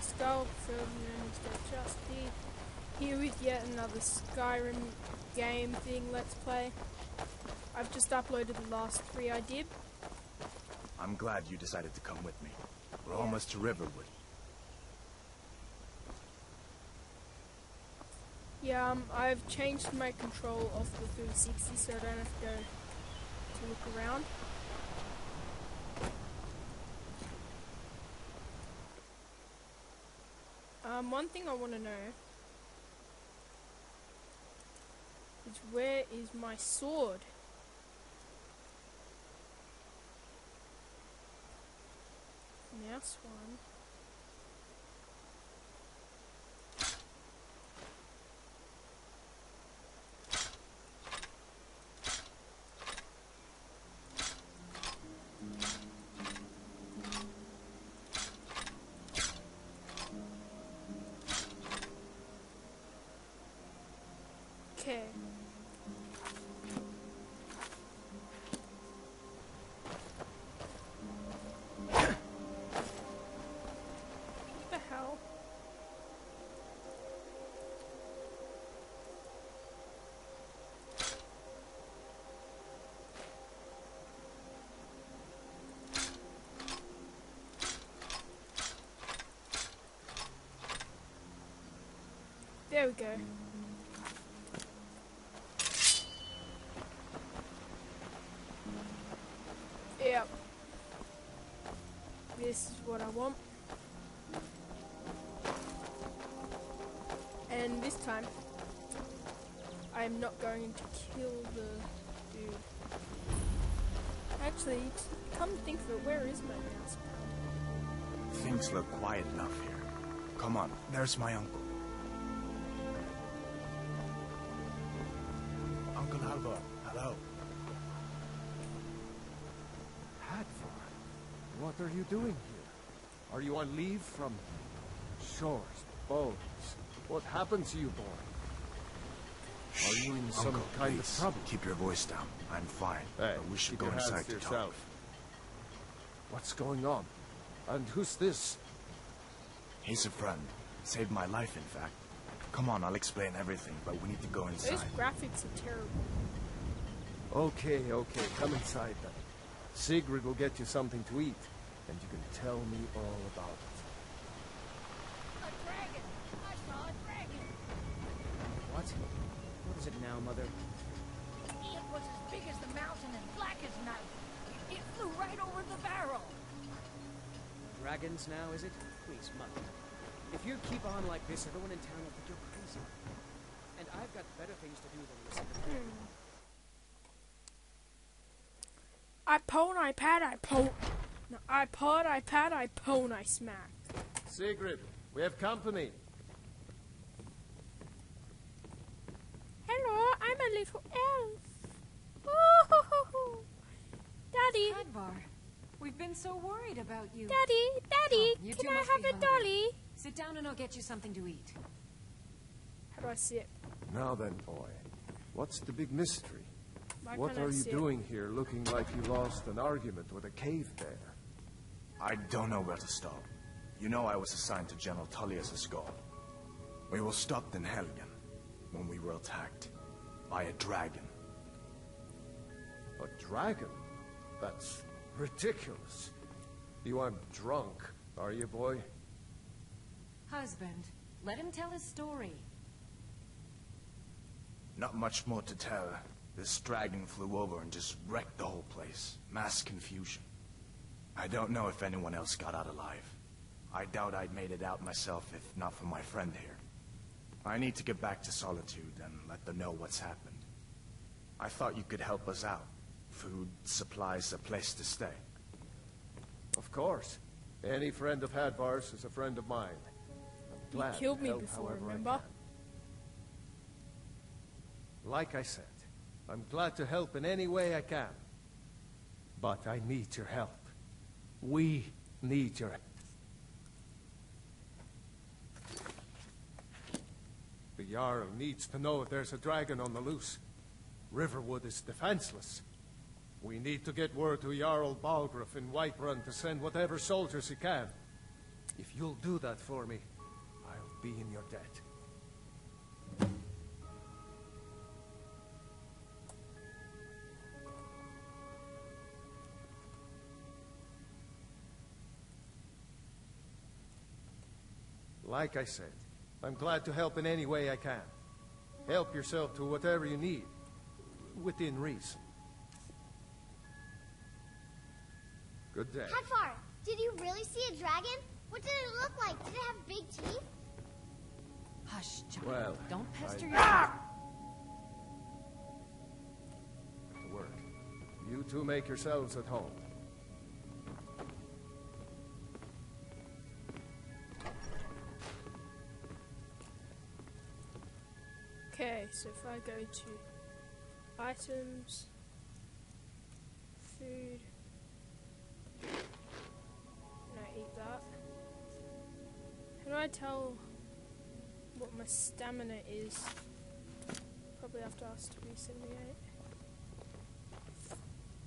Skull, film known as Death Justy, here with yet another Skyrim game thing, let's play. I've just uploaded the last three I did. I'm glad you decided to come with me. We're Yeah. almost to Riverwood. Yeah, um, I've changed my control off the 360 so I don't have to go to look around. Um, one thing I want to know is where is my sword? Mouse one. There we go. Yep. This is what I want. And this time, I'm not going to kill the dude. Actually, come think of it, where is my mouse? Things look quiet enough here. Come on, there's my uncle. Uncle Alvor, hello. Hadvar, what are you doing here? Are you on leave from shores, boats? What happened to you, boy? Are you in some Uncle, kind please, of trouble? keep your voice down. I'm fine, Hey, but we should go inside to to talk. What's going on? And who's this? He's a friend. Saved my life, in fact. Come on, I'll explain everything, but we need to go inside. Those graphics are terrible. Okay, okay, come inside then. Sigrid will get you something to eat, and you can tell me all about it. A dragon! I saw a dragon! What? What is it now, Mother? It was as big as the mountain and black as night. It flew right over the barrow. Dragons now, is it? Please, Mother. If you keep on like this, everyone in town will think you're crazy. And I've got better things to do than listen to hmm. Them. iPod, iPad, iPod. No, iPod, iPad, iPod, I pad I pwn, I smack. Sigrid, we have company. Hello, I'm a little elf. Ooh, Daddy, Hadvar, we've been so worried about you. Daddy, Daddy, Oh, you can I have a hungry. dolly? Sit down and I'll get you something to eat. How do I see it? Now then, boy, what's the big mystery? Why what are you sit? doing here looking like you lost an argument with a cave bear? I don't know where to stop. You know I was assigned to General Tullius' guard. We were stopped in Helgen when we were attacked by a dragon. A dragon? That's ridiculous. You aren't drunk, are you, boy? Husband, let him tell his story. Not much more to tell. This dragon flew over and just wrecked the whole place. Mass confusion. I don't know if anyone else got out alive. I doubt I'd made it out myself if not for my friend here. I need to get back to Solitude and let them know what's happened. I thought you could help us out. Food, supplies, a place to stay. Of course. Any friend of Hadvar's is a friend of mine. I'm You glad to killed me help before, however I remember? can. Like I said, I'm glad to help in any way I can. But I need your help. We need your help. The Jarl needs to know if there's a dragon on the loose. Riverwood is defenseless. We need to get word to Jarl Balgruuf in Whiterun to send whatever soldiers he can. If you'll do that for me, I'll be in your debt. Like I said, I'm glad to help in any way I can. Help yourself to whatever you need, within reason. Good day. Hadvar, did you really see a dragon? What did it look like? Did it have big teeth? Hush, child. Well, Don't pester I- your... Ah! to work. You two make yourselves at home. So if I go to items, food, and I eat that, how do I tell what my stamina is? Probably have to ask to be 78.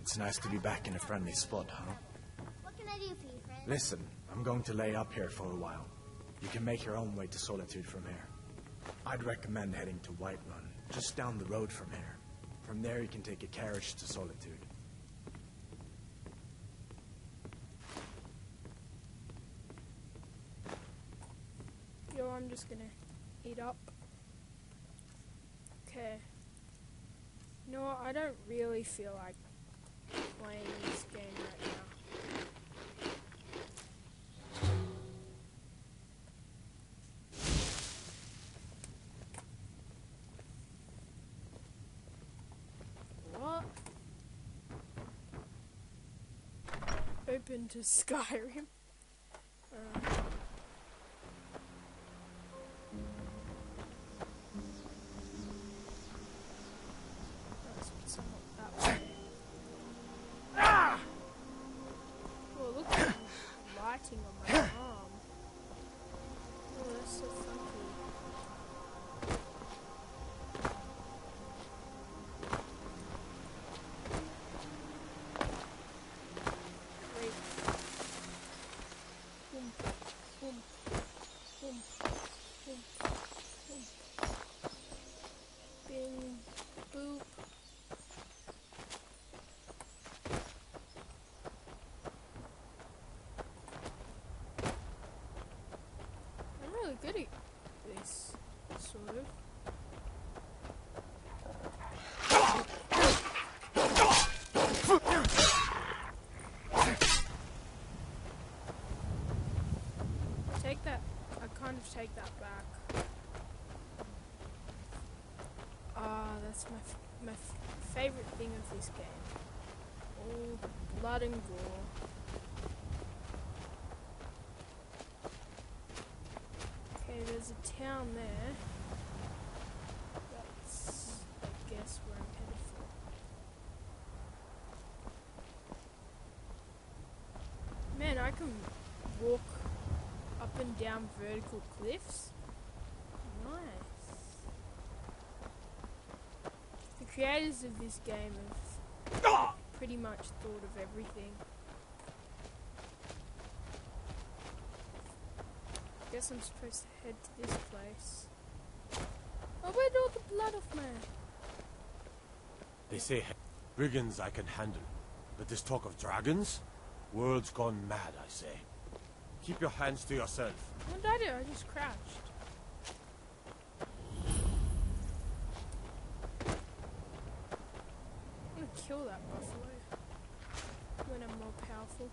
It's nice to be back in a friendly spot, huh? What can I do for you, friend? Listen, I'm going to lay up here for a while. You can make your own way to Solitude from here. I'd recommend heading to Whiterun, just down the road from here. From there, you can take a carriage to Solitude. Yo, I'm just gonna eat up. Okay. What? I don't really feel like playing Open to Skyrim. Uh, Really good at this, sort of. Take that. I kind of take that back. Ah, that's my my favorite thing of this game. All blood and gore. Okay, there's a town there. That's, I guess, where I'm headed for. Man, I can walk up and down vertical cliffs. Nice. The creators of this game have ah! pretty much thought of everything. I guess I'm supposed to head to this place. Oh, where'd all the blood of man? They say brigands I can handle, but this talk of dragons? World's gone mad, I say. Keep your hands to yourself. What did I do? I just crouched. I'm gonna kill that buffalo when I'm more powerful.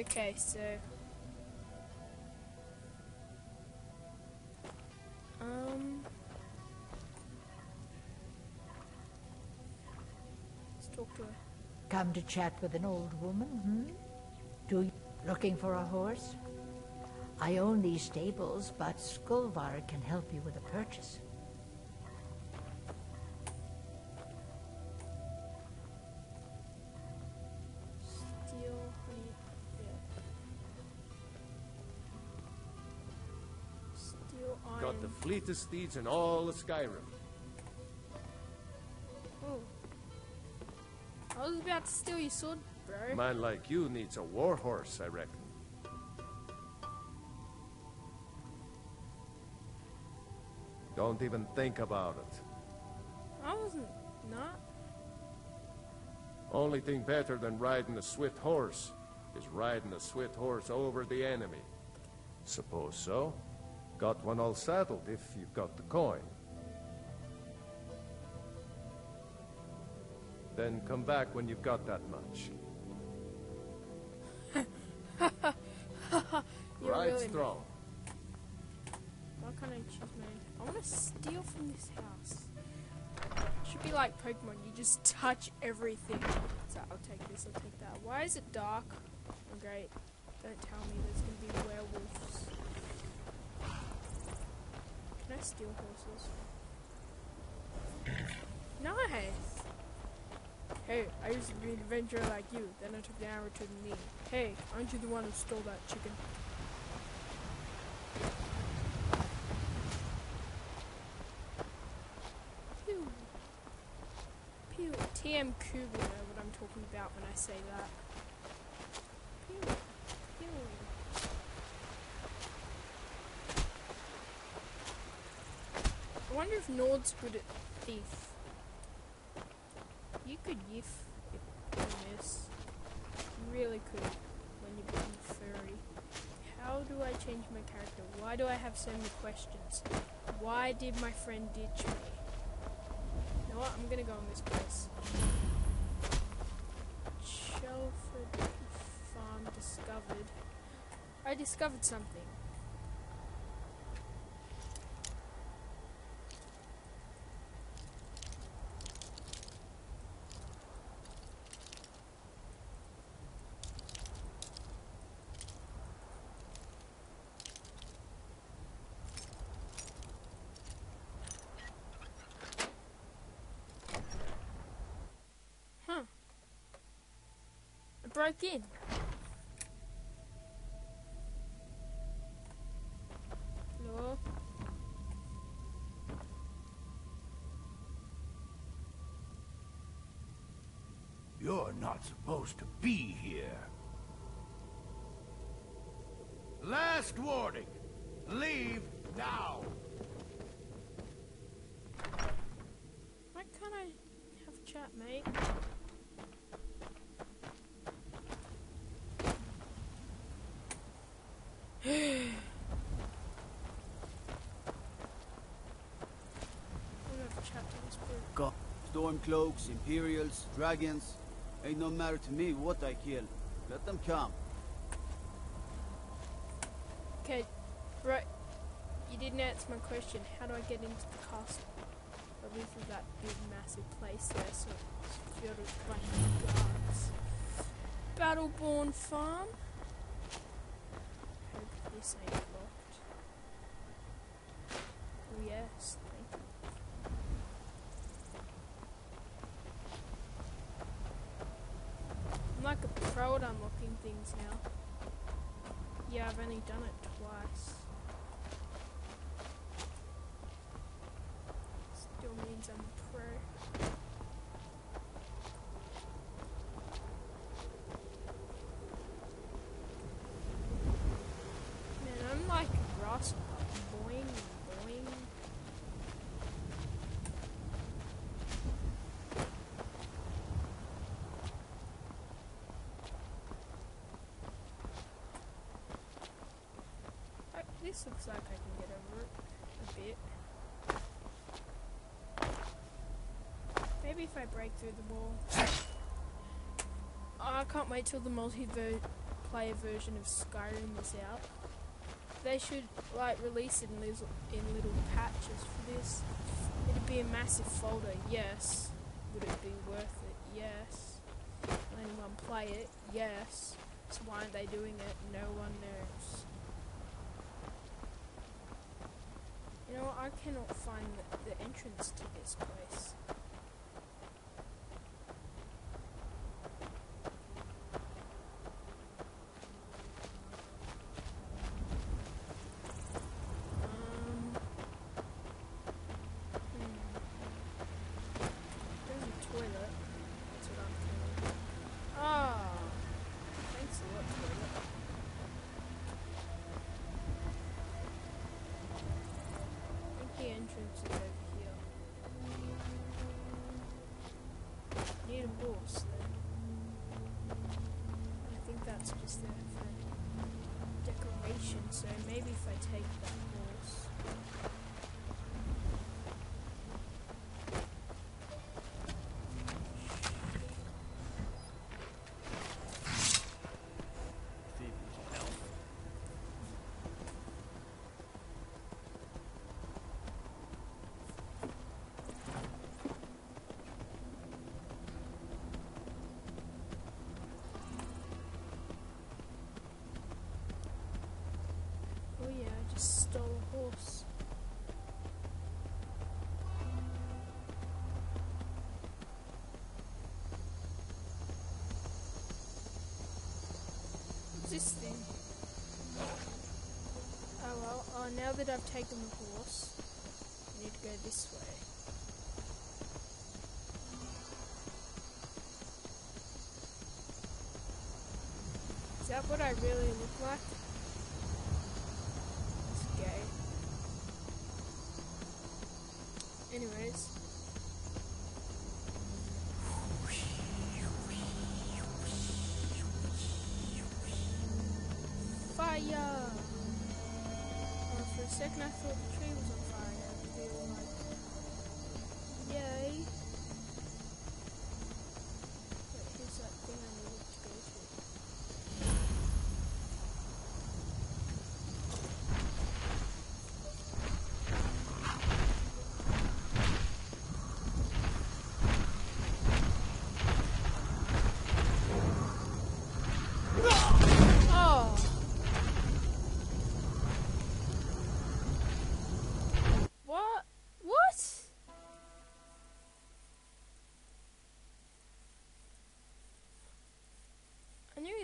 Okay, so... Um... Let's talk to her. Come to chat with an old woman, hmm? Do you... Looking for a horse? I own these stables, but Skulvar can help you with a purchase. Got the fleetest steeds in all of Skyrim. Oh. I was about to steal your sword, bro. Man like you needs a war horse, I reckon. Don't even think about it. I wasn't not. Only thing better than riding a swift horse is riding a swift horse over the enemy. Suppose so. Got one all saddled if you've got the coin. Then come back when you've got that much. Ride really strong. What kind of choose man? I want to steal from this house. It Should be like Pokemon. You just touch everything. So I'll take this. I'll take that. Why is it dark? Oh, great. Don't tell me there's gonna be werewolves. Can I steal horses? Nice. Hey, I used to be an adventurer like you. Then I took the arrow to the knee. Hey, aren't you the one who stole that chicken? Pew. Pew. TM know what I'm talking about when I say that. Pew. Pew. I wonder if Nord's good at thief. You could yiff in this. You really could when you become furry. How do I change my character? Why do I have so many questions? Why did my friend ditch me? You know what? I'm gonna go on this place. Shelford Farm discovered. I discovered something. Huh. I broke in. Hello? You're not supposed to be here. Last warning. Leave now. Why can't I have a chat, mate? I wanna have a chat to this brute. Go. Stormcloaks, Imperials, dragons. Ain't no matter to me what I kill. Let them come. Okay, right. You didn't answer my question. How do I get into the castle? With that big, massive place there, so it's filled with bunch guards. Battleborn Farm. Hope this ain't locked. Oh yes, thank you. I'm like a pro at things now. Yeah, I've only done it twice. Still means I'm pro. Man, I'm like a grasshopper. Boing, boing. Looks like I can get over it a bit. Maybe if I break through the wall. Oh, I can't wait till the multiplayer version of Skyrim is out. They should like release it in little, in little patches for this. It'd be a massive folder, yes. Would it be worth it? Yes. anyone play it? Yes. So why aren't they doing it? No one knows. You know, I cannot find the, the entrance to this place. Now that I've taken the horse, I need to go this way. Is that what I really look like? It's gay. Anyways. Oh, for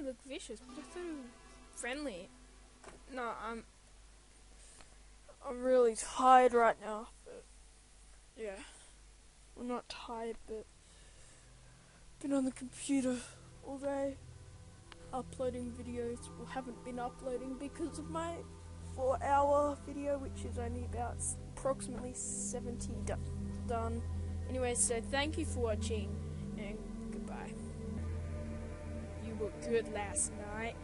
Looked vicious, but was friendly. No, I'm. I'm really tired right now, but yeah, well not tired, but been on the computer all day uploading videos. Well, haven't been uploading because of my four-hour video, which is only about approximately 70 do- done. Anyway, so thank you for watching, were good last night.